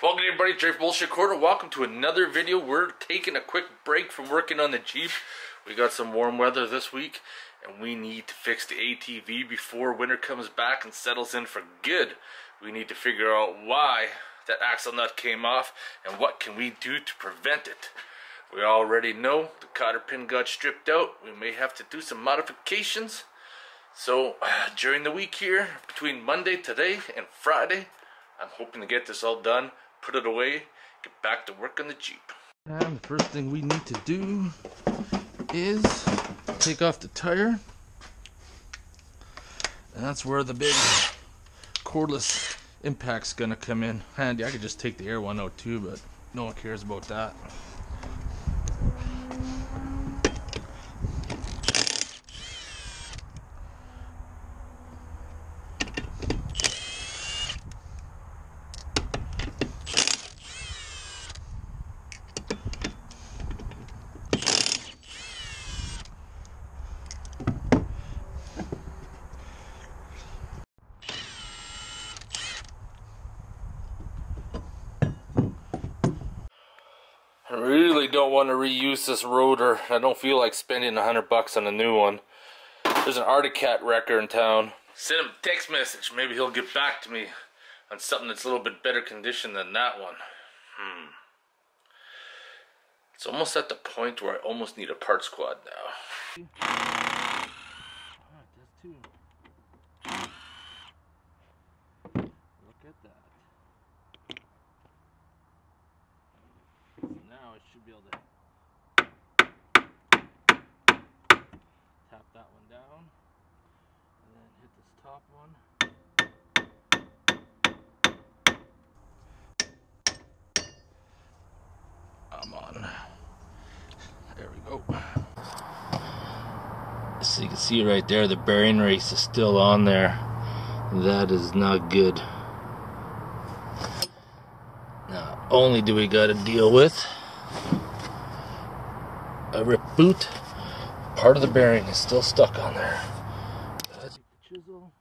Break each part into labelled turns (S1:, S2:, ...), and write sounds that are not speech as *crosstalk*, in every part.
S1: Welcome everybody, Dre Bullshit Quarter. Welcome to another video. We're taking a quick break from working on the Jeep. We got some warm weather this week, and we need to fix the ATV before winter comes back and settles in for good. We need to figure out why that axle nut came off and what can we do to prevent it. We already know the cotter pin got stripped out. We may have to do some modifications. So *sighs* during the week here, between Monday today and Friday, I'm hoping to get this all done put it away, get back to work on the Jeep. And the first thing we need to do is take off the tire. And that's where the big cordless impact's gonna come in handy. I could just take the air one out too, but no one cares about that. I don't want to reuse this rotor. I don't feel like spending a hundred bucks on a new one. There's an Arctic Cat wrecker in town. Send him a text message. Maybe he'll get back to me on something that's a little bit better condition than that one. Hmm. It's almost at the point where I almost need a part squad now. Look at that. now I should be able to tap that one down and then hit this top one. I'm on. There we go. So you can see right there, the bearing race is still on there. That is not good. Not only do we got to deal with a rip boot, part of the bearing is still stuck on there. Chisel.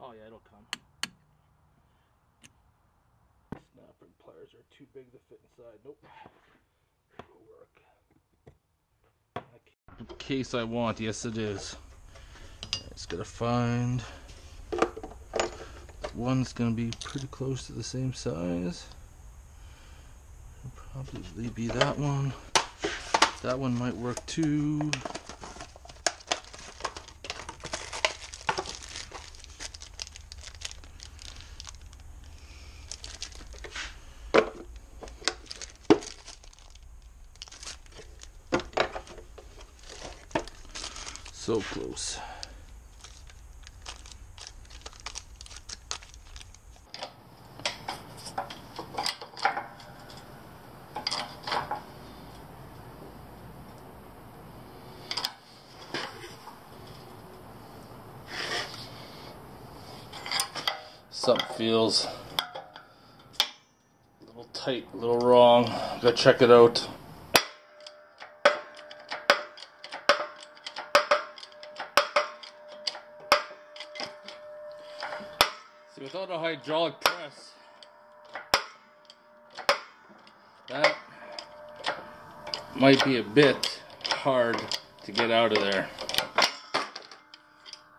S1: Oh yeah, it'll come. Snapper pliers are too big to fit inside. Nope. Work. The case I want, yes it is. It's gonna find one's gonna be pretty close to the same size. Probably be that one. That one might work too. So close. Something feels a little tight, a little wrong. Go check it out. See, without a hydraulic press, that might be a bit hard to get out of there.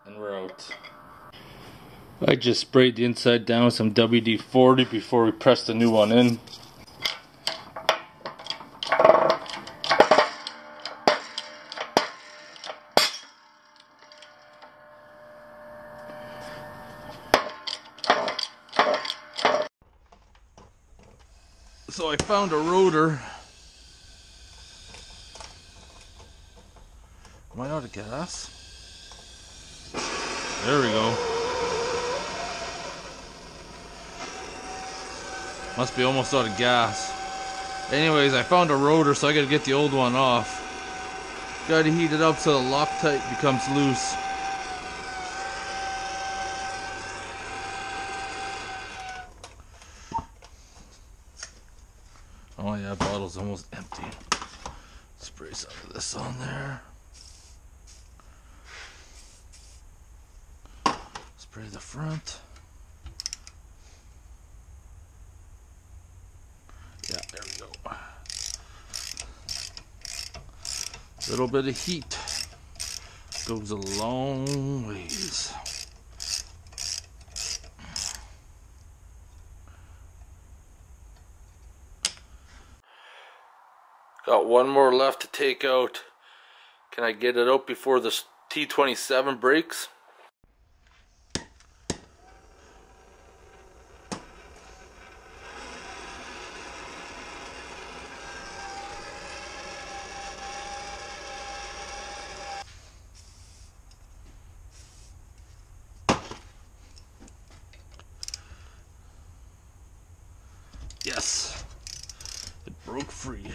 S1: And we're out. I just sprayed the inside down with some WD-40 before we press the new one in. So I found a rotor. Am I out of gas? There we go. Must be almost out of gas. Anyways, I found a rotor, so I gotta get the old one off. Gotta heat it up so the Loctite becomes loose. Oh yeah, bottle's almost empty. Spray some of this on there. Spray the front. Little bit of heat goes a long ways. Got one more left to take out. Can I get it out before the T27 breaks? Yes, it broke free.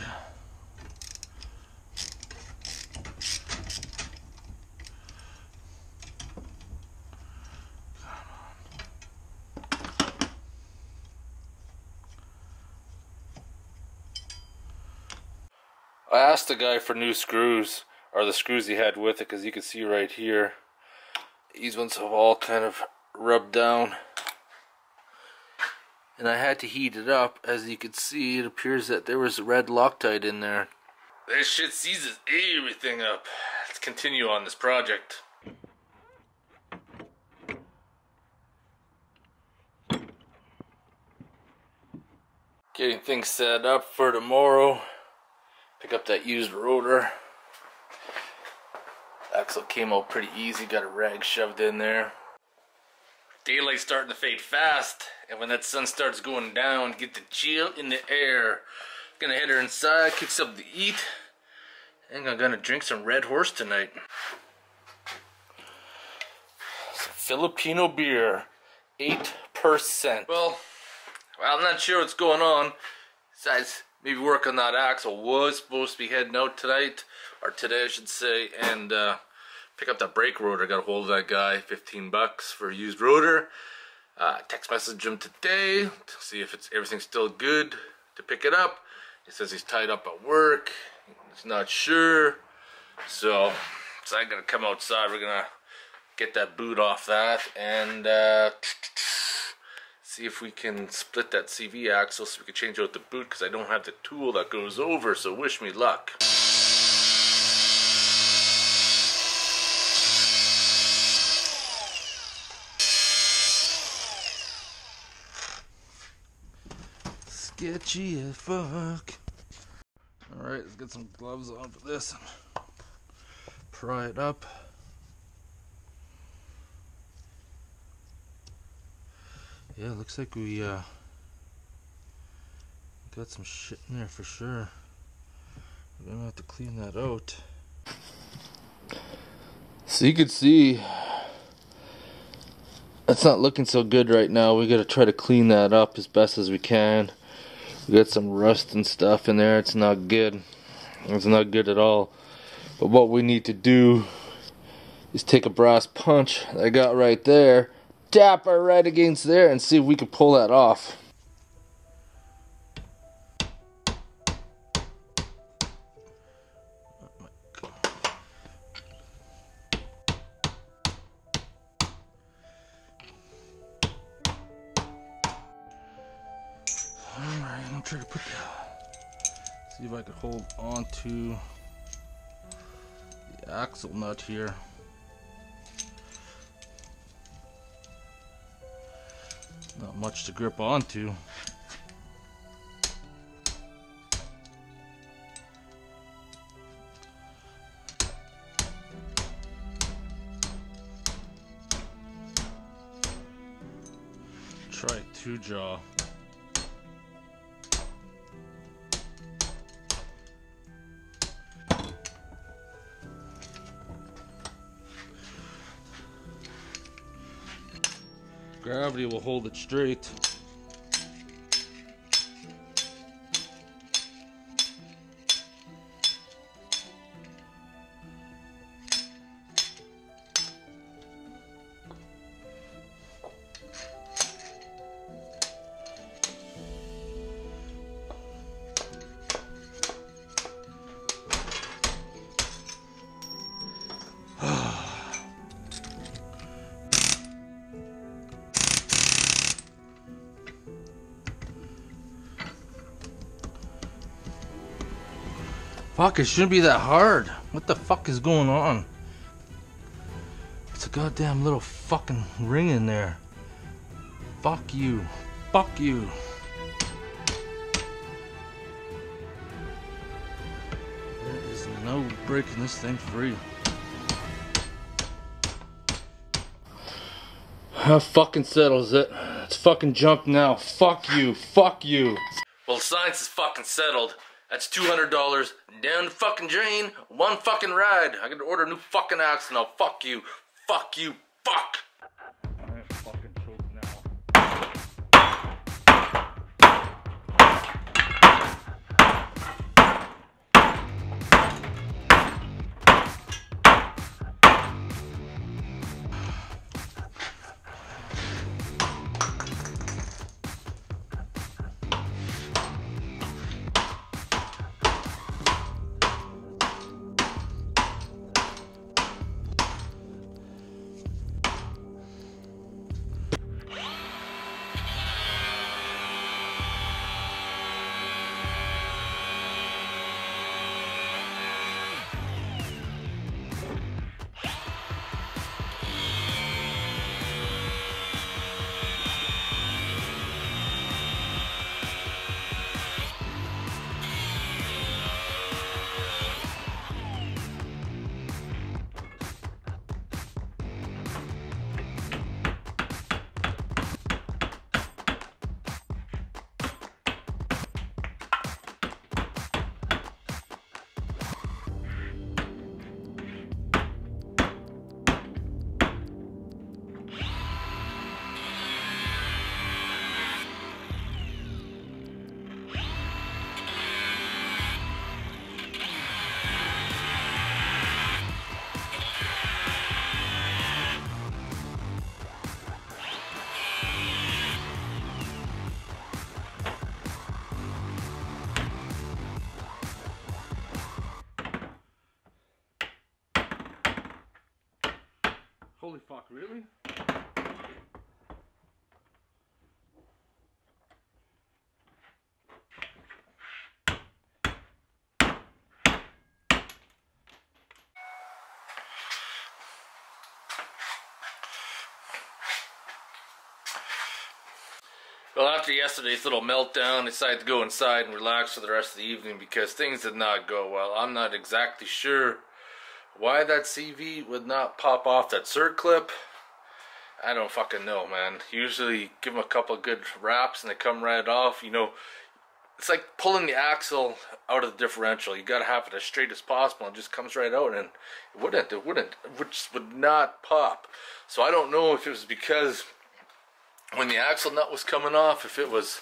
S1: I asked the guy for new screws, or the screws he had with it, because you can see right here, these ones have all kind of rubbed down. And I had to heat it up, as you can see, it appears that there was red Loctite in there. This shit seizes everything up. Let's continue on this project. Getting things set up for tomorrow. Up that used rotor. Axle came out pretty easy, got a rag shoved in there. Daylight's starting to fade fast, and when that sun starts going down, get the chill in the air. Gonna head her inside, kick something to eat, and I'm gonna drink some Red Horse tonight. Some Filipino beer, 8%. Well, well, I'm not sure what's going on. Besides, maybe work on that axle. Was supposed to be heading out tonight, or today I should say, and uh, pick up that brake rotor. Got a hold of that guy, 15 bucks for a used rotor. Uh, text message him today to see if it's everything's still good to pick it up. He says he's tied up at work. He's not sure. So, so I'm gonna come outside. We're gonna get that boot off that and uh, see if we can split that CV axle so we can change out the boot because I don't have the tool that goes over. So wish me luck. sketchy as fuck. Alright, let's get some gloves on for this. Pry it up. Yeah, looks like we uh, got some shit in there for sure. We're gonna have to clean that out. So you can see that's not looking so good right now. We gotta try to clean that up as best as we can. We got some rust and stuff in there. It's not good. It's not good at all. But what we need to do is take a brass punch I got right there, tap our right against there, and see if we can pull that off. Alright, I'm trying to put. See if I can hold on to the axle nut here. Not much to grip onto. Try two jaw. Gravity will hold it straight. Fuck, it shouldn't be that hard. What the fuck is going on? It's a goddamn little fucking ring in there. Fuck you. Fuck you. There is no breaking this thing free. That fucking settles it. It's fucking jump now. Fuck you. Fuck you. Well, science is fucking settled. That's $200 down the fucking drain, one fucking ride. I gotta order a new fucking axle now. Fuck you. Fuck you. Fuck. Holy fuck, really? Well, after yesterday's little meltdown, I decided to go inside and relax for the rest of the evening because things did not go well. I'm not exactly sure why that CV would not pop off that circlip. I don't fucking know, man. Usually give them a couple good wraps and they come right off. You know, it's like pulling the axle out of the differential. You gotta have it as straight as possible and just comes right out and it wouldn't, it wouldn't, which would not pop. So I don't know if it was because when the axle nut was coming off, if it was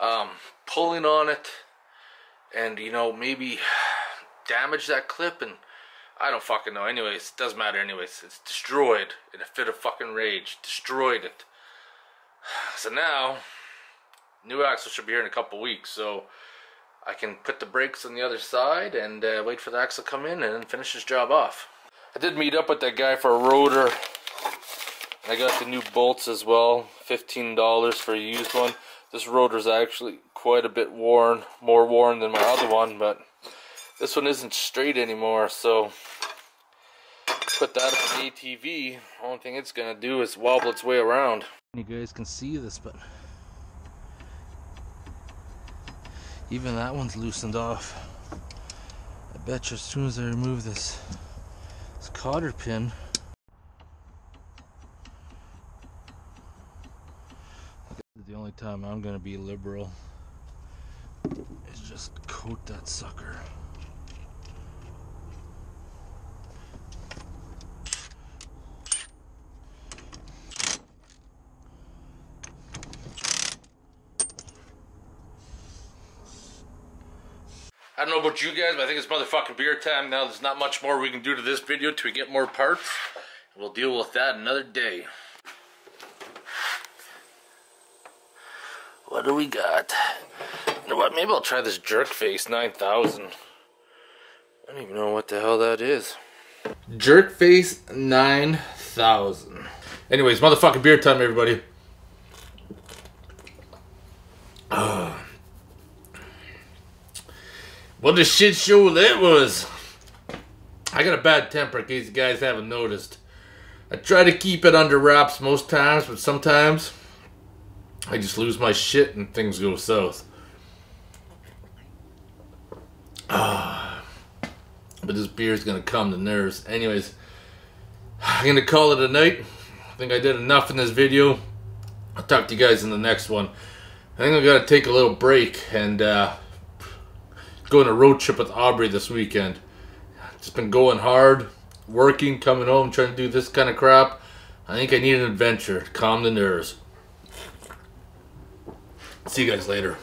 S1: um, pulling on it and, you know, maybe damage that clip and I don't fucking know. Anyways, it doesn't matter anyways. It's destroyed in a fit of fucking rage. Destroyed it. *sighs* So now, new axle should be here in a couple weeks. So I can put the brakes on the other side and uh, wait for the axle to come in and finish this job off. I did meet up with that guy for a rotor I got the new bolts as well, $15 for a used one. This rotor is actually quite a bit worn, more worn than my other one, but this one isn't straight anymore, so put that on ATV, only thing it's gonna do is wobble its way around. You guys can see this, but even that one's loosened off. I bet you as soon as I remove this, this cotter pin, the only time I'm gonna be liberal is just coat that sucker. I don't know about you guys, but I think it's motherfucking beer time now. There's not much more we can do to this video till we get more parts. We'll deal with that another day. What do we got? You know what? Maybe I'll try this Jerk Face 9000. I don't even know what the hell that is. Jerk Face 9000. Anyways, motherfucking beer time, everybody. What a shit show that was. I got a bad temper in case you guys haven't noticed. I try to keep it under wraps most times, but sometimes I just lose my shit and things go south. Ah, but this beer is gonna calm the nerves. Anyways, I'm gonna call it a night. I think I did enough in this video. I'll talk to you guys in the next one. I think I'm gonna take a little break and uh, go on a road trip with Aubrey this weekend. Just been going hard, working, coming home, trying to do this kind of crap. I think I need an adventure, calm the nerves. See you guys later.